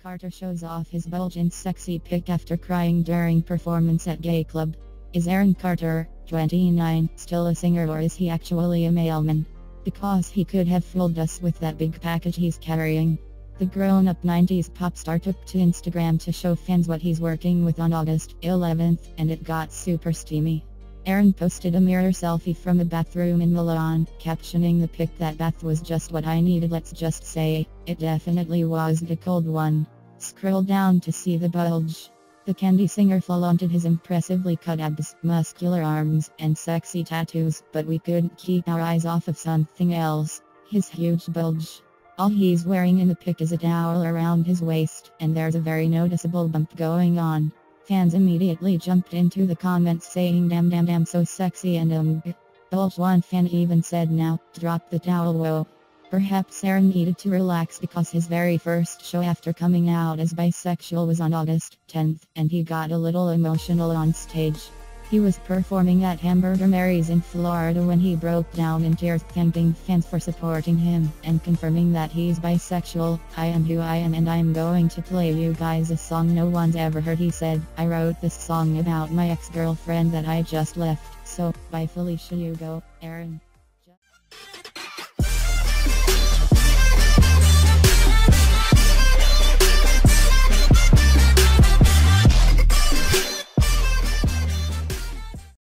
Carter shows off his bulgent sexy pic after crying during performance at gay club. Is Aaron Carter, 29, still a singer or is he actually a mailman? Because he could have fooled us with that big package he's carrying. The grown-up 90s pop star took to Instagram to show fans what he's working with on August 11th and it got super steamy. Aaron posted a mirror selfie from a bathroom in Milan, captioning the pic that bath was just what I needed let's just say, it definitely was the cold one. Scroll down to see the bulge. The candy singer flaunted his impressively cut abs, muscular arms, and sexy tattoos, but we couldn't keep our eyes off of something else. His huge bulge. All he's wearing in the pic is a towel around his waist, and there's a very noticeable bump going on. Fans immediately jumped into the comments saying damn damn damn so sexy and um. Bulge one fan even said now, drop the towel whoa. Perhaps Aaron needed to relax because his very first show after coming out as bisexual was on August 10th and he got a little emotional on stage. He was performing at Hamburger Mary's in Florida when he broke down in tears thanking fans for supporting him and confirming that he's bisexual. I am who I am and I'm going to play you guys a song no one's ever heard. He said, I wrote this song about my ex-girlfriend that I just left. So, bye Felicia Hugo, Aaron.